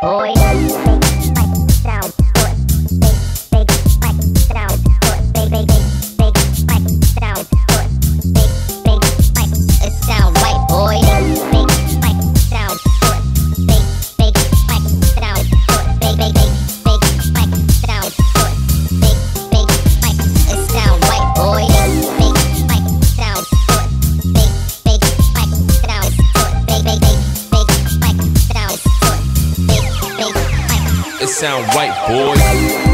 Boy. Sound right, boys.